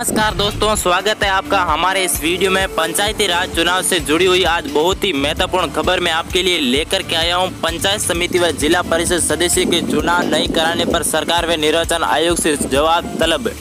नमस्कार दोस्तों, स्वागत है आपका हमारे इस वीडियो में। पंचायती राज चुनाव से जुड़ी हुई आज बहुत ही महत्वपूर्ण खबर मैं आपके लिए लेकर के आया हूँ। पंचायत समिति व जिला परिषद सदस्य के चुनाव नहीं कराने पर सरकार व निर्वाचन आयोग से जवाब तलब।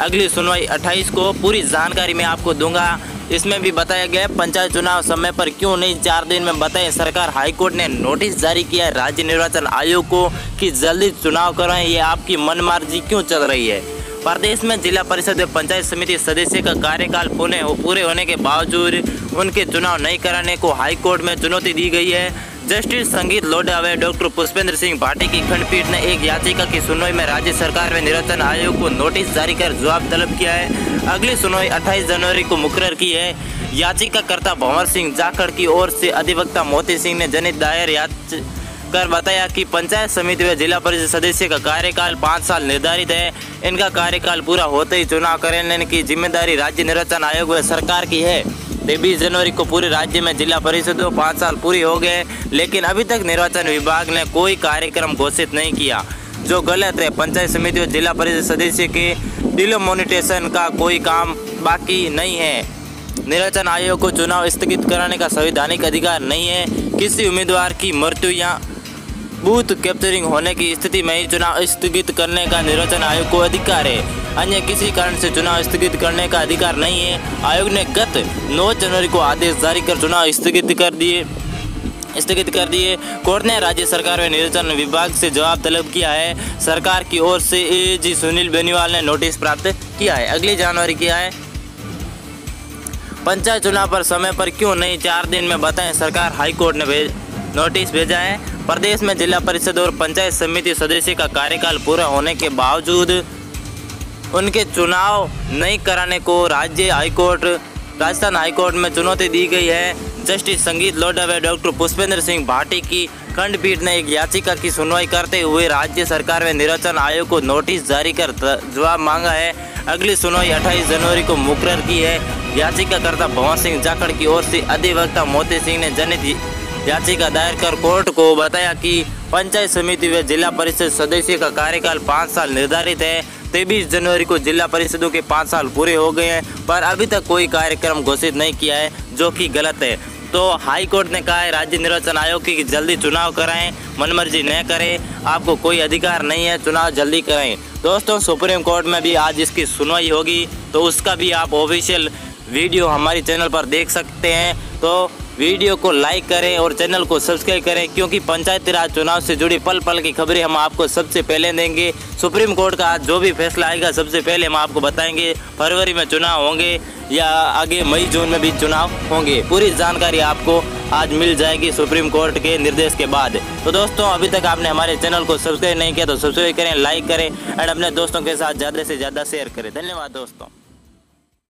अगली सुनवाई 28 को, पूरी जानकारी मैं आपको दूँगा। इसमें भी बताया गया, पंचायत चुनाव समय पर क्यों नहीं, चार दिन में बताएँ, सरकार हाईकोर्ट ने नोटिस जारी किया राज्य निर्वाचन आयोग को कि जल्दी चुनाव कराएँ, ये आपकी मनमर्जी क्यों चल रही है? प्रदेश में जिला परिषद पंचायत समिति सदस्य का कार्यकाल पुणे पूरे होने के बावजूद उनके चुनाव नहीं कराने को हाईकोर्ट में चुनौती दी गई है। जस्टिस संगीत लोढ़ा व डॉक्टर पुष्पेंद्र सिंह भाटी की खंडपीठ ने एक याचिका की सुनवाई में राज्य सरकार व निर्वाचन आयोग को नोटिस जारी कर जवाब तलब किया है। अगली सुनवाई 28 जनवरी को मुकर की है। याचिकाकर्ता भंवर सिंह जाखड़ की ओर से अधिवक्ता मोती सिंह ने जनित दायर याचिका कर बताया कि पंचायत समिति व जिला परिषद सदस्य का कार्यकाल पाँच साल निर्धारित है। इनका कार्यकाल पूरा होते ही चुनाव कराने की ज़िम्मेदारी राज्य निर्वाचन आयोग व सरकार की है। तेईस जनवरी को पूरे राज्य में जिला परिषदों पाँच साल पूरी हो गए, लेकिन अभी तक निर्वाचन विभाग ने कोई कार्यक्रम घोषित नहीं किया। जो गलत है, पंचायत समिति और जिला परिषद सदस्य के डिलोमोनिटेशन का कोई काम बाकी नहीं है। निर्वाचन आयोग को चुनाव स्थगित कराने का संवैधानिक अधिकार नहीं है। किसी उम्मीदवार की मृत्यु या बूथ कैप्चरिंग होने की स्थिति में ही चुनाव स्थगित करने का निर्वाचन आयोग को अधिकार है। अन्य किसी कारण से चुनाव स्थगित करने का अधिकार नहीं है। आयोग ने गत 9 जनवरी को आदेश जारी कर चुनाव स्थगित कर दिए। स्थगित कर दिए। कोर्ट ने राज्य सरकार व निर्वाचन विभाग से जवाब तलब किया है। सरकार की ओर से ए जी सुनील बेनीवाल ने नोटिस प्राप्त किया है। अगली जानवरी किया है पंचायत चुनाव पर समय पर क्यों नहीं? चार दिन में बताएँ सरकार हाईकोर्ट ने भेज नोटिस भेजा है। प्रदेश में जिला परिषद और पंचायत समिति सदस्य का कार्यकाल पूरा होने के बावजूद उनके चुनाव नहीं कराने को राज्य हाईकोर्ट, राजस्थान हाईकोर्ट में चुनौती दी गई है। जस्टिस संगीत लोढ़ा व डॉक्टर पुष्पेंद्र सिंह भाटी की खंडपीठ ने एक याचिका की सुनवाई करते हुए राज्य सरकार व निर्वाचन आयोग को नोटिस जारी कर जवाब मांगा है। अगली सुनवाई 28 जनवरी को मुकर की है। याचिकाकर्ता भवन सिंह जाखड़ की ओर से अधिवक्ता मोती सिंह ने जनित याचिका दायर कर कोर्ट को बताया कि पंचायत समिति व जिला परिषद सदस्य का कार्यकाल पाँच साल निर्धारित है। तेईस जनवरी को जिला परिषदों के पाँच साल पूरे हो गए हैं, पर अभी तक कोई कार्यक्रम घोषित नहीं किया है, जो कि गलत है। तो हाई कोर्ट ने कहा है, राज्य निर्वाचन आयोग की जल्दी चुनाव कराएँ, मनमर्जी न करें, आपको कोई अधिकार नहीं है, चुनाव जल्दी कराएँ। दोस्तों, सुप्रीम कोर्ट में भी आज इसकी सुनवाई होगी तो उसका भी आप ऑफिशियल वीडियो हमारे चैनल पर देख सकते हैं। तो वीडियो को लाइक करें और चैनल को सब्सक्राइब करें, क्योंकि पंचायती राज चुनाव से जुड़ी पल पल की खबरें हम आपको सबसे पहले देंगे। सुप्रीम कोर्ट का जो भी फैसला आएगा, सबसे पहले हम आपको बताएँगे, फरवरी में चुनाव होंगे या आगे मई, जून में भी चुनाव होंगे। पूरी जानकारी आपको आज मिल जाएगी सुप्रीम कोर्ट के निर्देश के बाद। तो दोस्तों, अभी तक आपने हमारे चैनल को सब्सक्राइब नहीं किया तो सब्सक्राइब करें, लाइक करें, एंड अपने दोस्तों के साथ ज़्यादा से ज़्यादा शेयर करें। धन्यवाद दोस्तों।